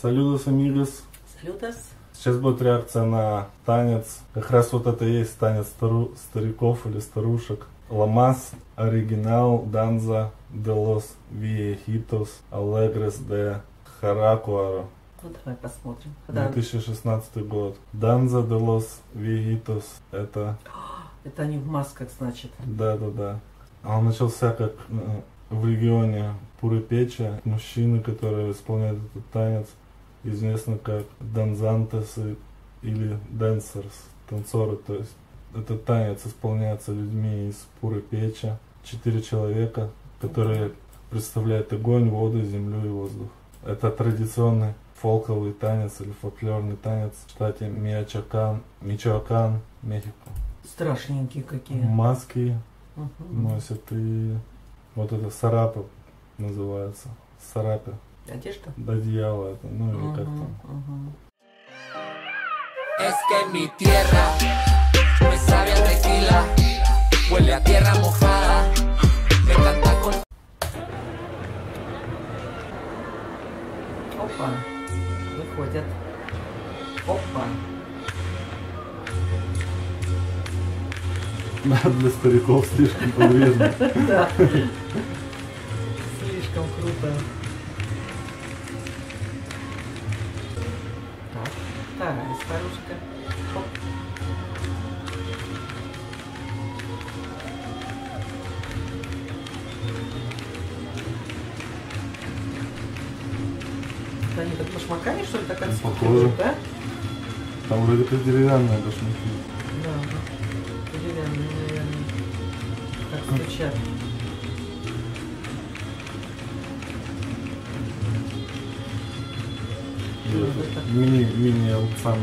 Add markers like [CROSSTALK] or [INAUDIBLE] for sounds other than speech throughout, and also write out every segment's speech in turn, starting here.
Салютас, амигос. Салютас. Сейчас будет реакция на танец. Как раз вот это и есть танец стару, стариков или старушек. Ламас, оригинал, данза, los viejitos, alegres de Харакуаро. Ну давай посмотрим. Да. 2016 год. Данза de los viejitos. Это, [GASPS] Это они в масках, значит. да, да, да. А он начался как э, в регионе Пурепеча. Мужчины, которые исполняют этот танец, известны как данзантесы или дэнсерс, танцоры. То есть этот танец исполняется людьми из Пурепеча. Четыре человека, которые представляют огонь, воду, землю и воздух. Это традиционный фолковый танец или фольклорный танец в штате Миачакан, Мичоакан, Мехико. Страшненькие какие. Маски Мгм. носят и вот это сарапа называется. Сарапе. Одежда? До дьявола это, ну или как Мгм, там. мгм. Es que en mi tierra me sabe a tequila, huele a tierra mojada, me canta con Опа. Выходят. Опа. Для стариков слишком подвижно. [LAUGHS] Да. Слишком круто. Это Они так башмаками, что ли, так Похоже. отстукивают, да? Там вроде как деревянные башмаки. Да, деревянные, наверное. Так стучат. Мини, мини там.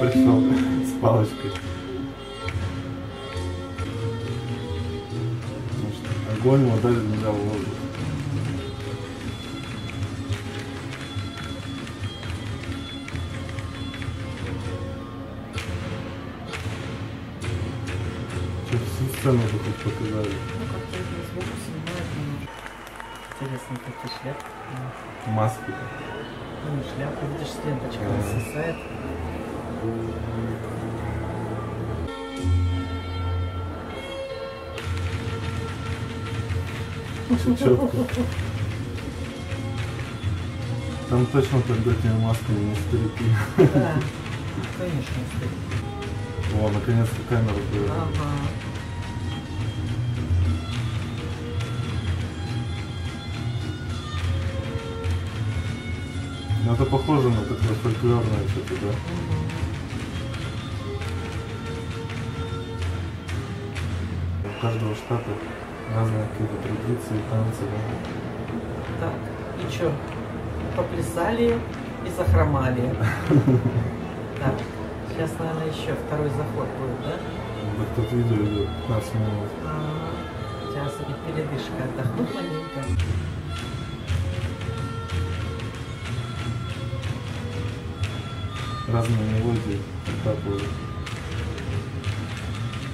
Пришел с палочкой. Огонь ударит меня в воздух. Что, всю сцену бы хоть показали. Ну, как-то из звука снимают немножко. Интересно, какие шляпы. Маски. Ну, не шляпы, видишь, свисает. Все четко. Там точно под этими масками не старики. Да, конечно, стоит. О, наконец-то камера появилась. Ага. Ну это похоже на такое фольклорное что-то, да? У каждого штата разные какие-то традиции, танцы, да? Так, и что? Поплясали и захромали. [LAUGHS] Так, сейчас, наверное, еще второй заход будет, да? Вот тут видео идет 15 минут. Ага. Сейчас передышка, отдохнуть маленько. Разные мелодии откапывают.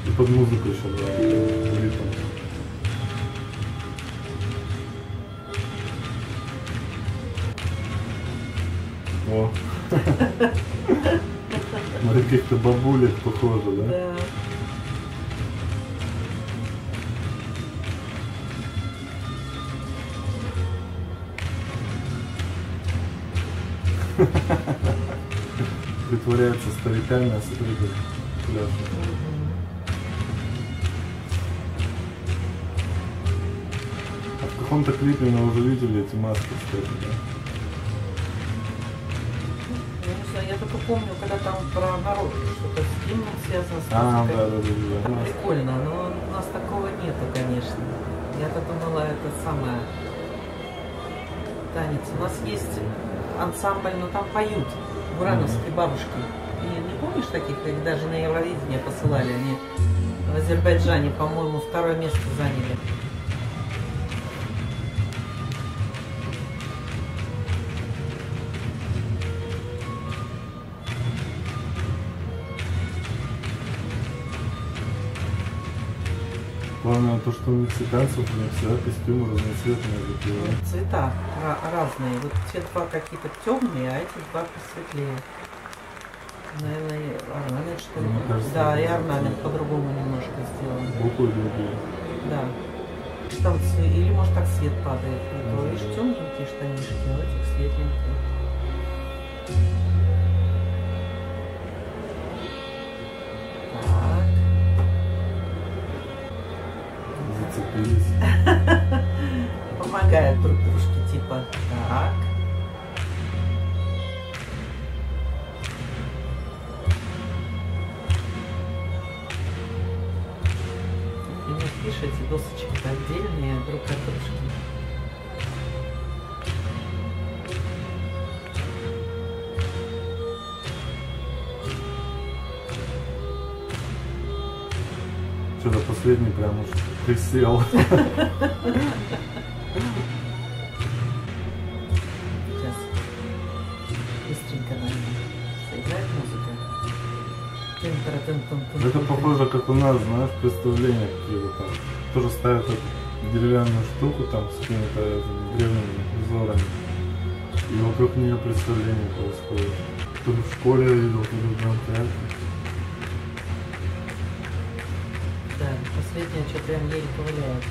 И под музыку еще, да, ритм. О. На каких-то бабулек похоже, да? Да. [LAUGHS] Притворяются стариками, а скрыты пляшут. А в каком-то клипе мы уже видели эти маски, кстати, да? Я не знаю, я только помню, когда там про народ что-то с связано с А, да, да, да, да. Прикольно, но у нас такого нету, конечно. Я-то думала, это самое танец. У нас есть ансамбль, но там поют бурановские бабушки. И не помнишь таких, их даже на Евровидение посылали, они в Азербайджане, по-моему, второе место заняли. Главное то, что у мексиканцев у них всегда костюмы разноцветные. Ну, Цвета разные. Вот те два какие-то темные, а эти два посветлее. Наверное, орнамент что ли? Кажется, да, и орнамент по-другому немножко сделан. Буквы другие. Да. Там цве- или может так свет падает. Вот, то видишь, темненькие штанишки, а у этих светленькие. Видишь, эти досочки-то отдельные друг от дружки. Что-то последний прям уж присел. Сейчас. Быстренько, наверное. Музыка. Это похоже, как у нас, знаешь, представления какие-то там. Тоже ставят эту деревянную штуку там с какими-то древними узорами. И вокруг нее представление происходит. Ли в школе я видел, ли в драмтеатре. Да, последнее, что прям еле ковыляет.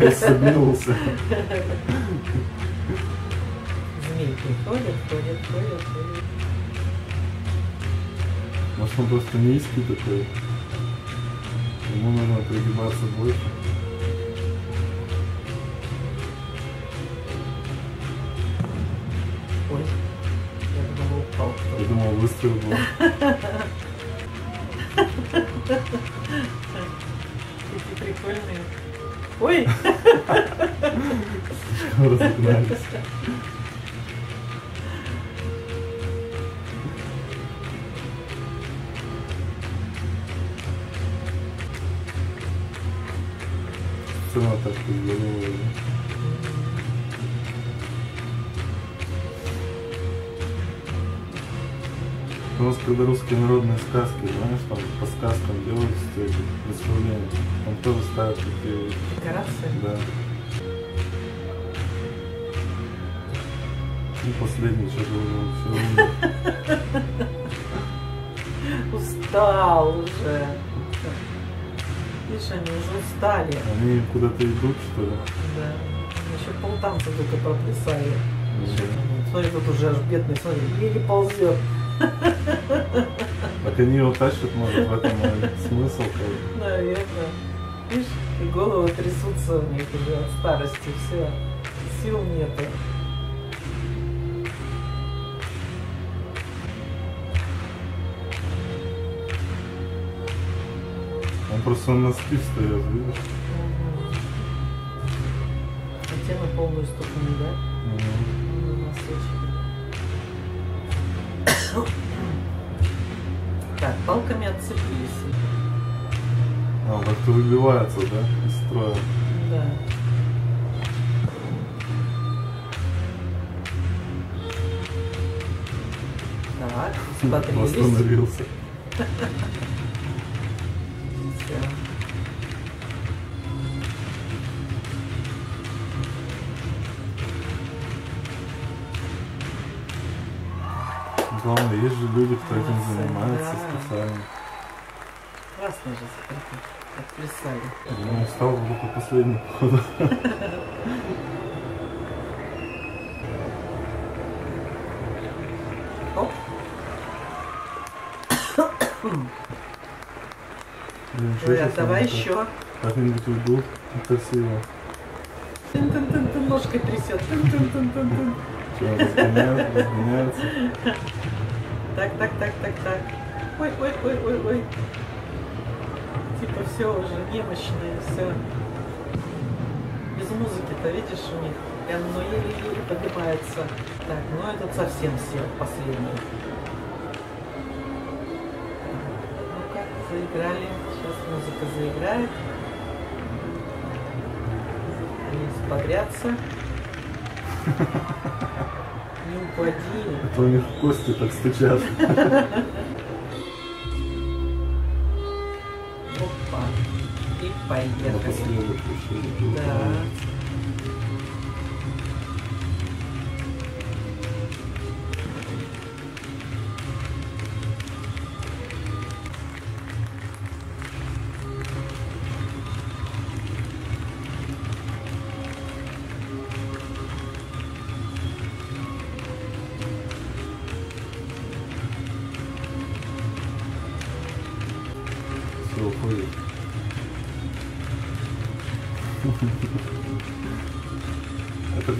Я согнулся. Змейки ходят, ходят, ходят, ходят. Может он просто низкий такой. Ему нужно пригибаться больше. Ой, я думала, упал Я думал, выстрел был. Эти прикольные. Ой, Разогнались. Цена так здоровая. У нас когда русские народные сказки, знаешь, там по сказкам делают представления, там тоже ставят такие, декорация. да. Ну, последний что-то уже все [LAUGHS] Устал уже. Видишь, они уже устали. Они куда-то идут, что ли? Да. Еще полтанца только проплясали. Да. Смотри, тут уже аж бедный, смотри, еле ползет. Так они его тащат, может, в этом и смысл. как. Наверное. Видишь, и головы трясутся у них уже от старости, все. Сил нету. Просто носки встает, видишь? А те на полную ступню, да? Так, палками отцепились. А, как-то выбивается, да, из строя. Да. Так, смотрелись. [LAUGHS] Восстановился. [LAUGHS] Главное, есть же люди, кто этим занимается специально. Классно же, отплясали. Я устал только последний, походу. Оп. Блин, а давай еще. Как-нибудь уйдут. Красиво. Тын-тын-тын-тын, ножкой трясет. Тын-тын-тын-тын-тын. Что, разгоняют, разгоняются. Так, так, так, так, так. Ой, ой, ой, ой, ой. Типа все уже немощные, все. Без музыки-то, видишь, у них прям, ну, еле-еле поднимается. Так, ну этот совсем сел, последний. Ну-ка, заиграли. Сейчас музыка заиграет. Они взбодрятся. [LAUGHS] Не упади. Это у них кости так стучат. [LAUGHS] Опа. И Поехали. Да.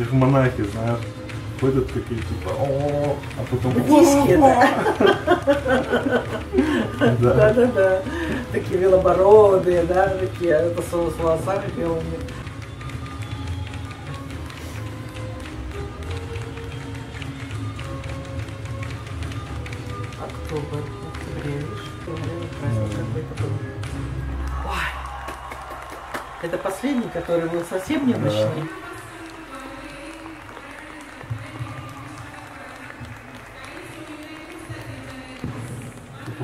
Как монахи, знаешь, ходят такие типа о а потом да. [LAUGHS] Да. Да-да-да. Такие белобородые, да, такие, это с волосами белыми. Октобер, октябре, видишь, февраль, праздник какой-то был. Это последний, который был совсем не Да.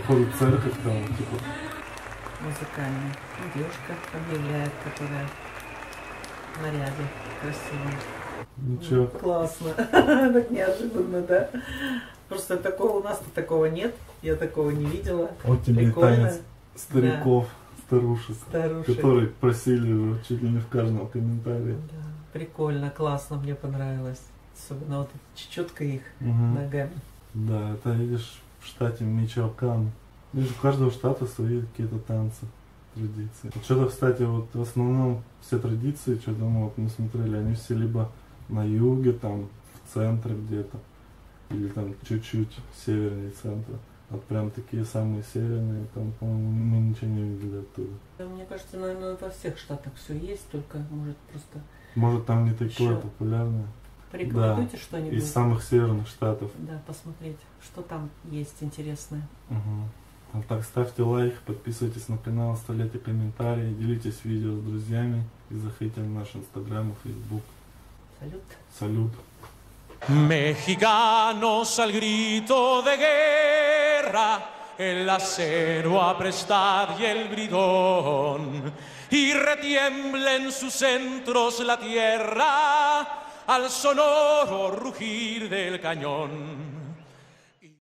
Походу церковь там, типа. Музыкальный. Ну, Девушка объявляет, которая в наряде красивом. Ничего. Классно. [LAUGHS] Так неожиданно, да? Просто такого у нас-то такого нет. Я такого не видела. Вот тебе Прикольно. танец стариков, старушек, Старушек. которые просили уже чуть ли не в каждом комментарии. Да, прикольно, классно, мне понравилось. Особенно вот чечетка их Мгм. ногами. Да, это видишь в штате Мичиокан. Видишь, у каждого штата свои какие-то танцы, традиции. Вот Что-то, кстати, вот в основном все традиции, что-то мы вот не смотрели, они все либо на юге, там, в центре где-то, или там чуть-чуть севернее центра. Вот прям такие самые северные, там, по-моему, мы ничего не видели оттуда. Да, Мне кажется, наверное, во всех штатах все есть, только может просто Может, там не такое Ещё. популярное. Порекомендуйте что-нибудь. Из самых северных штатов. Да, посмотреть, что там есть интересное. Мгм. А так, ставьте лайк, подписывайтесь на канал, оставляйте комментарии, делитесь видео с друзьями и заходите в наш инстаграм и фейсбук. Салют. Салют! Mexicanos al grito de guerra, el acero a prestar y el bridón, y retiembla en sus centros la tierra al sonoro rugir del cañón.